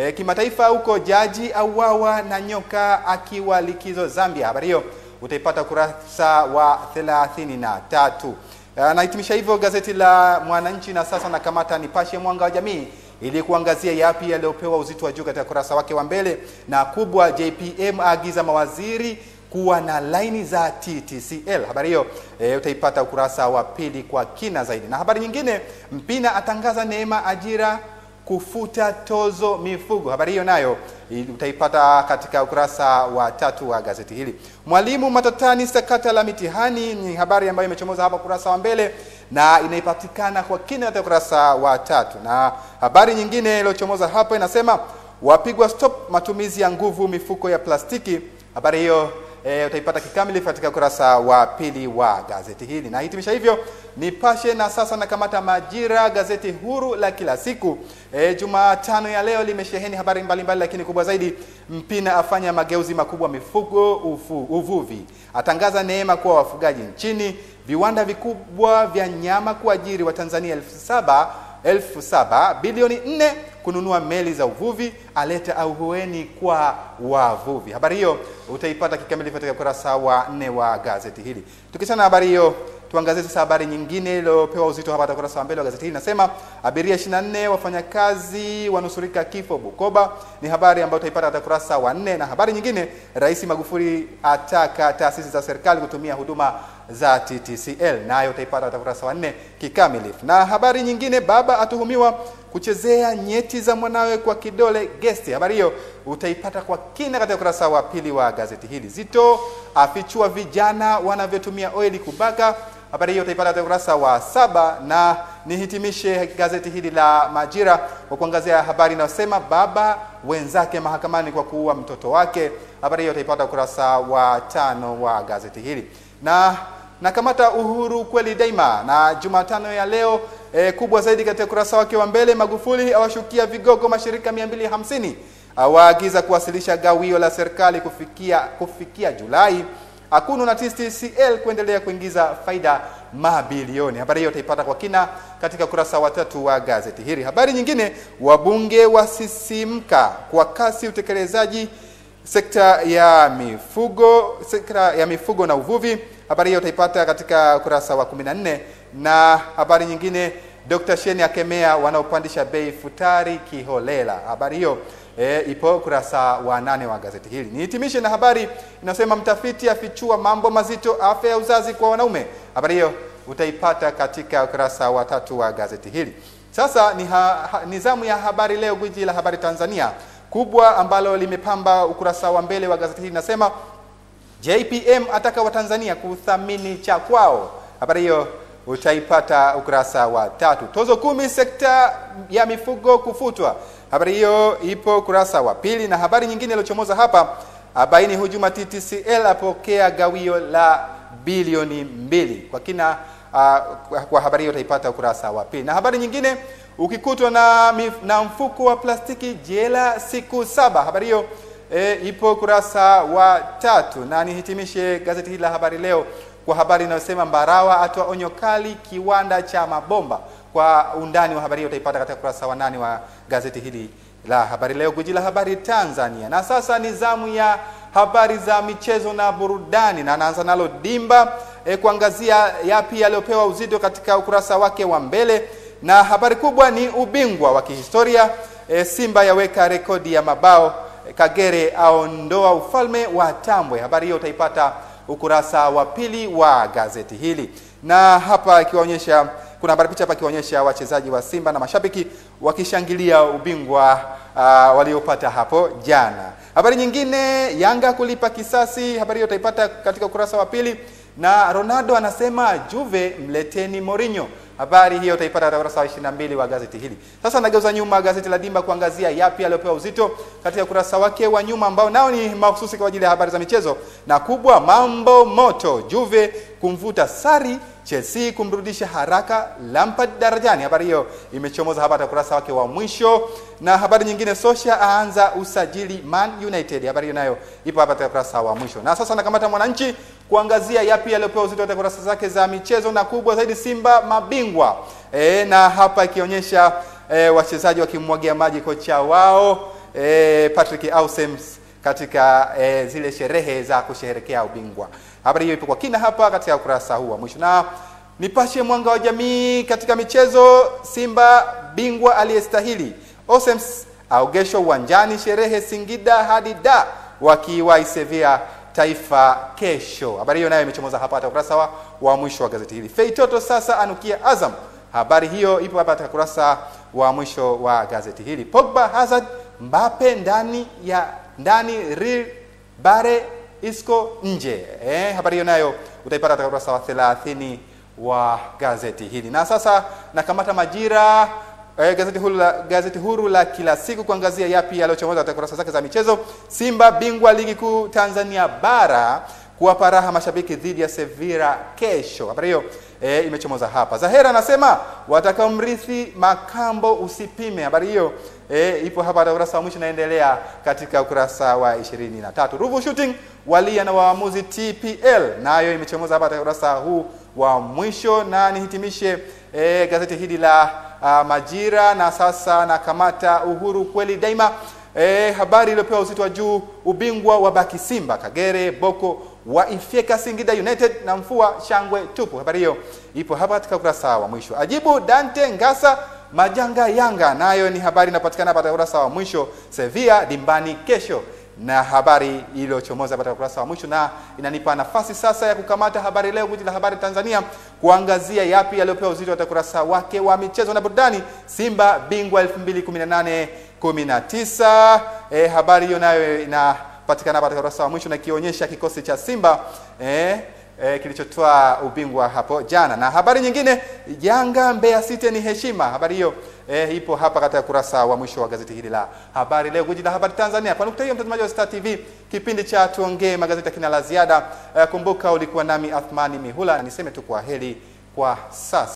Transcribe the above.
E, kimataifa huko jaji auawa na nyoka akiwa likizo Zambia. Habari hiyo utaipata kurasa wa 33. E, Nahitimisha hivyo gazeti la Mwananchi na sasa nakamata Nipashe Mwanga wa Jamii ili kuangazia yapi yaliyopewa uzito wa juu katika kurasa wake wa mbele, na kubwa, JPM aagiza mawaziri kuwa na laini za TTCL. Habari hiyo e, utaipata ukurasa wa pili kwa kina zaidi. Na habari nyingine, Mpina atangaza neema ajira kufuta tozo mifugo. Habari hiyo nayo utaipata katika ukurasa wa tatu wa gazeti hili. Mwalimu matatani sakata la mitihani ni habari ambayo imechomoza hapa ukurasa wa mbele na inaipatikana kwa kina katika ukurasa wa tatu. Na habari nyingine iliyochomoza hapo inasema wapigwa stop matumizi ya nguvu mifuko ya plastiki. Habari hiyo e, utaipata kikamilifu katika ukurasa wa pili wa gazeti hili. Na hitimisha hivyo Nipashe na sasa nakamata Majira, gazeti huru la kila siku. E, Jumatano ya leo limesheheni habari mbalimbali mbali, lakini kubwa zaidi, Mpina afanya mageuzi makubwa mifugo ufu, uvuvi, atangaza neema kwa wafugaji nchini, viwanda vikubwa vya nyama kuajiri wa Tanzania elfu saba elfu saba bilioni nne kununua meli za uvuvi, aleta ahueni kwa wavuvi. Habari hiyo utaipata kikamilifu katika ukurasa wa nne wa gazeti hili. Tukisana habari hiyo tuangazie sasa habari nyingine iliyopewa uzito hapa katika ukurasa wa mbele wa gazeti hili. inasema abiria 24 wafanyakazi wanusurika kifo Bukoba, ni habari ambayo utaipata katika kurasa wa nne. Na habari nyingine, Rais Magufuli ataka taasisi za serikali kutumia huduma za TTCL, nayo utaipata katika kurasa wa nne kikamilifu. Na habari nyingine, baba atuhumiwa kuchezea nyeti za mwanawe kwa kidole gesti. Habari hiyo utaipata kwa kina katika ukurasa wa pili wa gazeti hili. Zito afichua vijana wanavyotumia oili kubaka. Habari hiyo utaipata katika ukurasa wa saba, na nihitimishe gazeti hili la Majira kwa kuangazia habari inayosema baba wenzake mahakamani kwa kuua mtoto wake. Habari hiyo utaipata ukurasa wa tano wa gazeti hili na nakamata Uhuru kweli daima na Jumatano ya leo e, kubwa zaidi katika ukurasa wake wa mbele, Magufuli awashukia vigogo mashirika 250 awaagiza kuwasilisha gawio la serikali kufikia kufikia Julai. Akunu na TTCL kuendelea kuingiza faida mabilioni. Habari hiyo utaipata kwa kina katika ukurasa wa tatu wa gazeti hili. Habari nyingine, wabunge wasisimka kwa kasi utekelezaji sekta ya mifugo sekta ya mifugo na uvuvi. Habari hiyo utaipata katika ukurasa wa 14 na habari nyingine, Dr. Sheni akemea wanaopandisha bei futari kiholela. Habari hiyo e, ipo ukurasa wa nane wa gazeti hili. Nihitimishe na habari inasema mtafiti afichua mambo mazito afya ya uzazi kwa wanaume. Habari hiyo utaipata katika ukurasa wa tatu wa gazeti hili. Sasa ni ha, ha, nizamu ya habari leo, gwiji la habari Tanzania kubwa ambalo limepamba ukurasa wa mbele wa gazeti hili linasema JPM ataka Watanzania kuthamini cha kwao. Habari hiyo utaipata ukurasa wa tatu. Tozo kumi sekta ya mifugo kufutwa. Habari hiyo ipo ukurasa wa pili, na habari nyingine iliyochomoza hapa, abaini hujuma TTCL apokea gawio la bilioni mbili. Kwa kina uh, kwa habari hiyo utaipata ukurasa wa pili, na habari nyingine ukikutwa na, na mfuko wa plastiki jela siku saba. Habari hiyo e, ipo kurasa wa tatu, na nihitimishe gazeti hili la Habari Leo kwa habari inayosema Mbarawa atoa onyo kali kiwanda cha mabomba. Kwa undani wa habari hiyo utaipata katika kurasa wa nane wa gazeti hili la Habari Leo, guji la habari Tanzania. Na sasa ni zamu ya habari za michezo na burudani, na anaanza nalo Dimba e, kuangazia yapi yaliyopewa uzito katika ukurasa wake wa mbele na habari kubwa ni ubingwa wa kihistoria e, Simba yaweka rekodi ya mabao Kagere aondoa ufalme wa Tambwe. Habari hiyo utaipata ukurasa wa pili wa gazeti hili, na hapa ikiwaonyesha kuna habari picha hapa ikiwaonyesha wachezaji wa Simba na mashabiki wakishangilia ubingwa uh, waliopata hapo jana. Habari nyingine, Yanga kulipa kisasi. Habari hiyo utaipata katika ukurasa wa pili, na Ronaldo anasema Juve mleteni Mourinho. Habari hiyo utaipata katika ukurasa wa 22 wa gazeti hili. Sasa nageuza nyuma gazeti la Dimba kuangazia yapi aliyopewa uzito katika ukurasa wake wa nyuma ambao nao ni mahususi kwa ajili ya habari za michezo, na kubwa mambo moto, Juve kumvuta Sari, Chelsea kumrudisha haraka Lampard darajani. Habari hiyo imechomoza hapa ukurasa wake wa mwisho, na habari nyingine, Sosha aanza usajili Man United. Habari hiyo nayo ipo hapa ukurasa wa mwisho. Na sasa nakamata Mwananchi kuangazia yapi yaliyopewa uzito katika kurasa zake za michezo, na kubwa zaidi Simba mabingwa e, na hapa ikionyesha e, wachezaji wakimwagia maji kocha wao e, Patrick Ausems katika e, zile sherehe za kusherehekea ubingwa. Habari hiyo ipo kwa kina hapa katika ukurasa huu wa mwisho. Na nipashe mwanga wa jamii katika michezo, Simba bingwa aliyestahili Osems aogeshwa uwanjani, sherehe Singida hadi da wakiwaisevia Taifa kesho. Habari hiyo nayo imechomoza hapa katika ukurasa wa, wa mwisho wa gazeti hili. Feitoto sasa anukia Azam. Habari hiyo ipo hapa katika ukurasa wa mwisho wa gazeti hili. Pogba, Hazard, Mbappe ndani ya ndani, Real Bare, Isco nje. Eh, habari hiyo nayo utaipata katika ukurasa wa 30 wa gazeti hili. Na sasa nakamata Majira eh, gazeti huru la gazeti huru la kila siku kuangazia yapi yaliyochomoza katika kurasa zake za michezo. Simba bingwa ligi kuu Tanzania bara kuwapa raha mashabiki dhidi ya Sevilla kesho. Habari hiyo e, imechomoza hapa. Zahera anasema watakaomrithi Makambo usipime. Habari hiyo e, ipo hapa katika ukurasa wa mwisho, inaendelea katika ukurasa wa 23. Ruvu Shooting walia na waamuzi TPL, nayo na imechomoza hapa katika ukurasa huu wa mwisho, na nihitimishe e, gazeti hili la a, Majira na sasa na kamata Uhuru kweli daima. E, habari iliyopewa uzito wa juu, ubingwa wa baki Simba, Kagere Boko waifyeka Singida United na mfua shangwe tupu. Habari hiyo ipo hapa katika ukurasa wa mwisho. Ajibu Dante Ngasa majanga Yanga, nayo ni habari inapatikana katika ukurasa wa mwisho. Sevilla dimbani kesho, na habari iliyochomoza katika ukurasa wa mwisho, na inanipa nafasi sasa ya kukamata habari leo, guji la habari Tanzania, kuangazia yapi yaliyopewa uzito katika ukurasa wake wa michezo na burudani. Simba bingwa 2018 19. E, habari hiyo nayo inapatikana katika ukurasa wa mwisho na ikionyesha kikosi cha Simba eh, eh, kilichotoa ubingwa hapo jana. Na habari nyingine, Yanga Mbeya City ni heshima. Habari hiyo eh, ipo hapa katika kurasa wa mwisho wa gazeti hili la Habari Leo, guji la habari Tanzania. Kwa nukta hiyo, mtazamaji wa Star TV, kipindi cha tuongee magazeti akina kina la ziada. Eh, kumbuka ulikuwa nami Athmani Mihula, na niseme tu kwa heri kwa sasa.